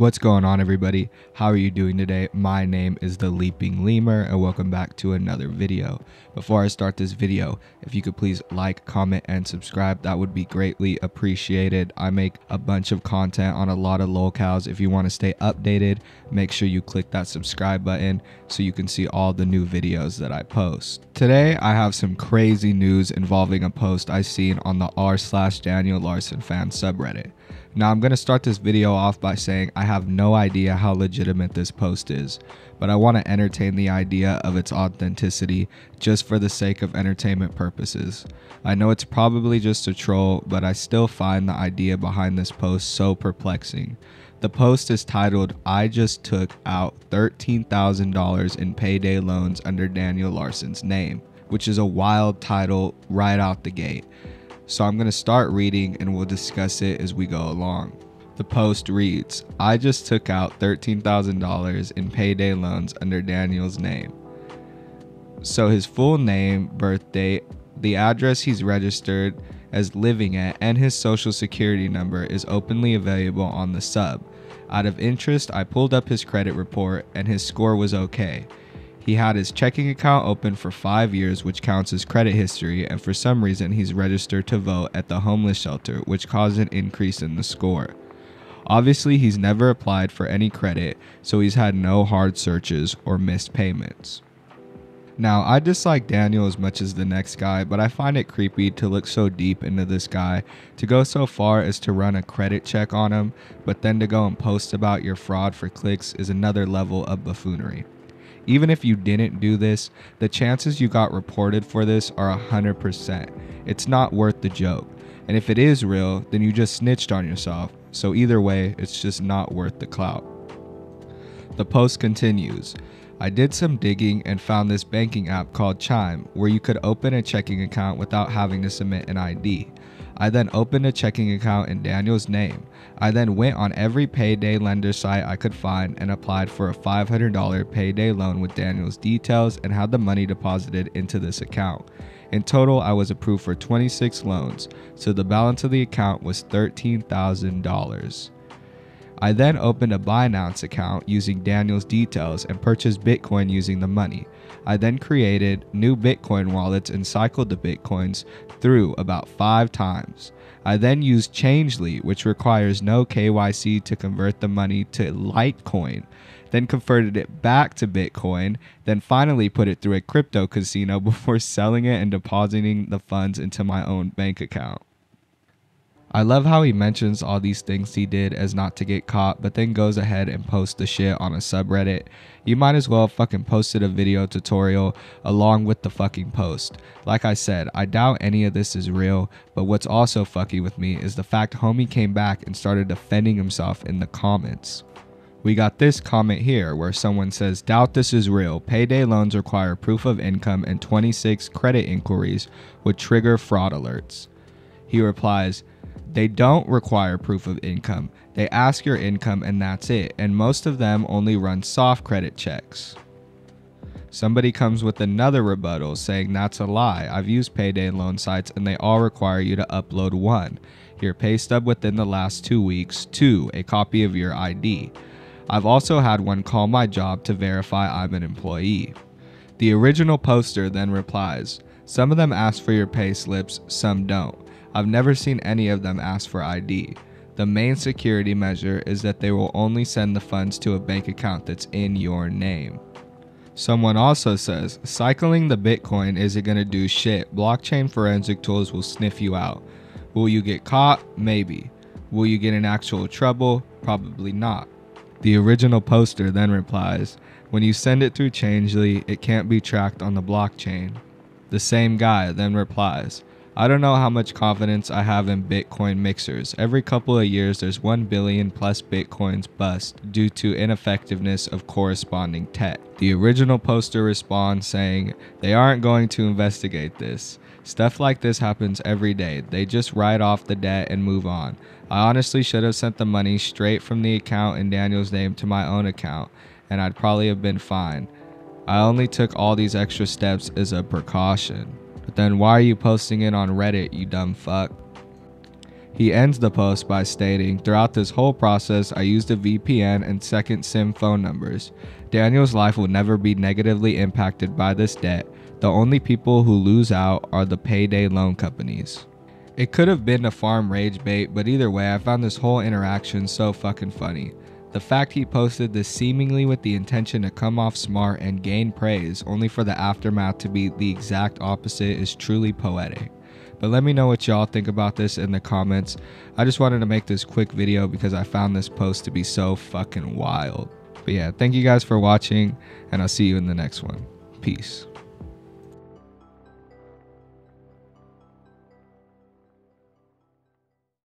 What's going on, everybody? How are you doing today? My name is the Leaping Lemur, and welcome back to another video. Before I start this video, if you could please like, comment, and subscribe, that would be greatly appreciated. I make a bunch of content on a lot of lolcows. If you want to stay updated, make sure you click that subscribe button so you can see all the new videos that I post. Today, I have some crazy news involving a post I seen on the r slash Daniel Larson fan subreddit. Now, I'm going to start this video off by saying I have no idea how legitimate this post is, but I want to entertain the idea of its authenticity just for the sake of entertainment purposes. I know it's probably just a troll, but I still find the idea behind this post so perplexing. The post is titled, I just took out $13,000 in payday loans under Daniel Larson's name, which is a wild title right out the gate. So I'm going to start reading and we'll discuss it as we go along. The post reads I just took out $13,000 in payday loans under Daniel's name. So his full name, birth date, the address he's registered as living at, and his social security number is openly available on the sub. Out of interest, I pulled up his credit report and his score was okay. He had his checking account open for five years, which counts as credit history, and for some reason, he's registered to vote at the homeless shelter, which caused an increase in the score. Obviously, he's never applied for any credit, so he's had no hard searches or missed payments. Now, I dislike Daniel as much as the next guy, but I find it creepy to look so deep into this guy, to go so far as to run a credit check on him, but then to go and post about your fraud for clicks is another level of buffoonery. Even if you didn't do this, the chances you got reported for this are 100%. It's not worth the joke. And if it is real, then you just snitched on yourself. So either way, it's just not worth the clout. The post continues. I did some digging and found this banking app called Chime where you could open a checking account without having to submit an ID. I then opened a checking account in Daniel's name. I then went on every payday lender site I could find and applied for a $500 payday loan with Daniel's details and had the money deposited into this account. In total, I was approved for 26 loans, so the balance of the account was $13,000. I then opened a Binance account using Daniel's details and purchased Bitcoin using the money. I then created new Bitcoin wallets and cycled the Bitcoins through about five times. I then used Changelly, which requires no KYC to convert the money to Litecoin, then converted it back to Bitcoin, then finally put it through a crypto casino before selling it and depositing the funds into my own bank account. I love how he mentions all these things he did as not to get caught, but then goes ahead and posts the shit on a subreddit. You might as well fucking posted a video tutorial along with the fucking post. Like I said, I doubt any of this is real, but what's also fucky with me is the fact homie came back and started defending himself in the comments. We got this comment here where someone says, Doubt this is real. Payday loans require proof of income and 26 credit inquiries would trigger fraud alerts. He replies, they don't require proof of income. They ask your income and that's it, and most of them only run soft credit checks. Somebody comes with another rebuttal saying that's a lie. I've used payday loan sites and they all require you to upload one, your pay stub within the last two weeks, two, a copy of your ID. I've also had one call my job to verify I'm an employee. The original poster then replies, Some of them ask for your pay slips, some don't. I've never seen any of them ask for ID. The main security measure is that they will only send the funds to a bank account that's in your name. Someone also says, cycling the Bitcoin isn't going to do shit. Blockchain forensic tools will sniff you out. Will you get caught? Maybe. Will you get in actual trouble? Probably not. The original poster then replies, when you send it through Changelly, it can't be tracked on the blockchain. The same guy then replies, I don't know how much confidence I have in Bitcoin mixers. Every couple of years, there's 1 billion plus Bitcoins bust due to ineffectiveness of corresponding tech. The original poster responds saying, They aren't going to investigate this. Stuff like this happens every day. They just write off the debt and move on. I honestly should have sent the money straight from the account in Daniel's name to my own account, and I'd probably have been fine. I only took all these extra steps as a precaution. But then why are you posting it on Reddit, you dumb fuck? He ends the post by stating, Throughout this whole process, I used a VPN and second SIM phone numbers. Daniel's life will never be negatively impacted by this debt. The only people who lose out are the payday loan companies. It could have been a farm rage bait, but either way, I found this whole interaction so fucking funny. The fact he posted this seemingly with the intention to come off smart and gain praise, only for the aftermath to be the exact opposite, is truly poetic. But let me know what y'all think about this in the comments. I just wanted to make this quick video because I found this post to be so fucking wild. But yeah, thank you guys for watching, and I'll see you in the next one. Peace.